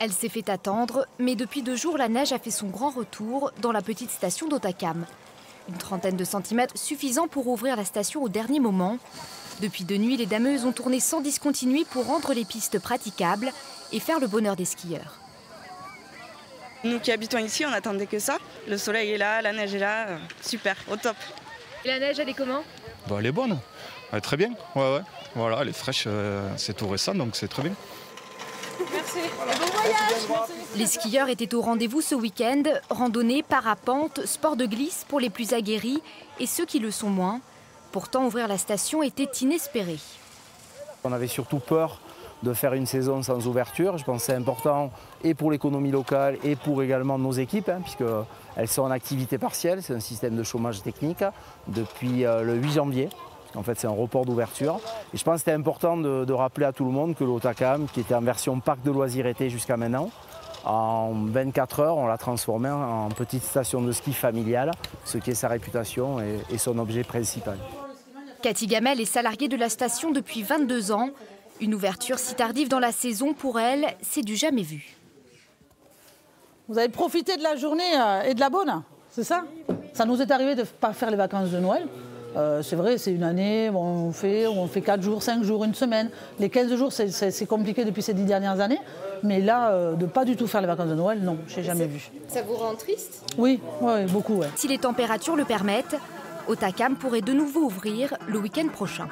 Elle s'est fait attendre, mais depuis deux jours, la neige a fait son grand retour dans la petite station d'Otakam. Une trentaine de centimètres suffisant pour ouvrir la station au dernier moment. Depuis deux nuits, les dameuses ont tourné sans discontinuer pour rendre les pistes praticables et faire le bonheur des skieurs. Nous qui habitons ici, on n'attendait que ça. Le soleil est là, la neige est là, super, au top. Et la neige, elle est comment? Bah, Elle est bonne, elle est très bien. Ouais, ouais. Voilà, elle est fraîche, euh, c'est tout récent, donc c'est très bien. Merci. Bon voyage. Les skieurs étaient au rendez-vous ce week-end. Randonnée, parapente, sport de glisse pour les plus aguerris et ceux qui le sont moins. Pourtant, ouvrir la station était inespéré. On avait surtout peur de faire une saison sans ouverture. Je pense que c'est important et pour l'économie locale et pour également nos équipes, hein, puisqu'elles sont en activité partielle. C'est un système de chômage technique depuis euh, le 8 janvier. En fait, c'est un report d'ouverture. Et je pense que c'était important de, rappeler à tout le monde que l'Otakam, qui était en version parc de loisirs été jusqu'à maintenant, en 24 heures, on l'a transformé en petite station de ski familiale, ce qui est sa réputation et, et son objet principal. Cathy Gamel est salariée de la station depuis 22 ans. Une ouverture si tardive dans la saison, pour elle, c'est du jamais vu. Vous avez profité de la journée euh, et de la bonne, c'est ça? Ça nous est arrivé de ne pas faire les vacances de Noël. Euh, c'est vrai, c'est une année, on fait, on fait 4 jours, 5 jours, une semaine. Les 15 jours, c'est compliqué depuis ces 10 dernières années. Mais là, euh, de ne pas du tout faire les vacances de Noël, non, je n'ai jamais vu. Ça vous rend triste? Oui, beaucoup. Si les températures le permettent, Otakam pourrait de nouveau ouvrir le week-end prochain.